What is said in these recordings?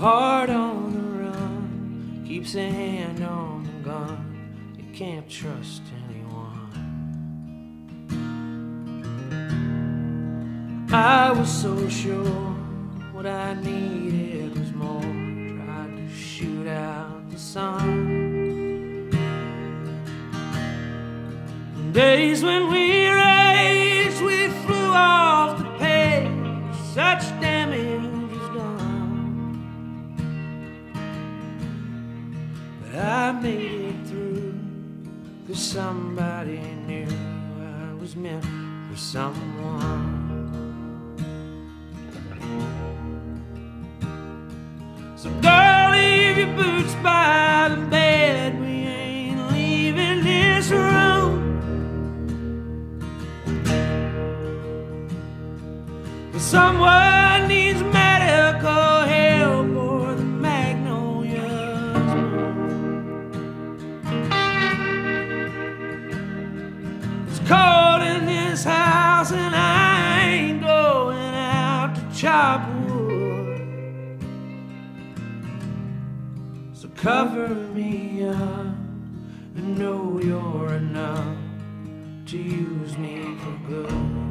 heart on the run keeps a hand on the gun. You can't trust anyone. I was so sure what I needed was more. Tried to shoot out the sun. Days when we made it through, cause somebody knew I was meant for someone. So girl, leave your boots by the bed. We ain't leaving this room. If someone needs So cover me up and know you're enough to use me for good.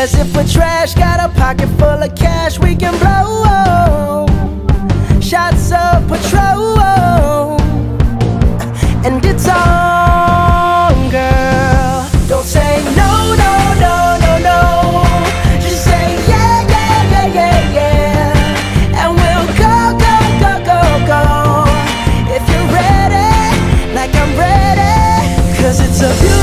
as if we're trash. Got a pocket full of cash we can blow. Shots of patrol, and it's on, girl. Don't say no, no, no, no, no. Just say yeah, yeah, yeah, yeah, yeah, and we'll go, go, go, go, go. If you're ready, like I'm ready, Cause it's a beautiful.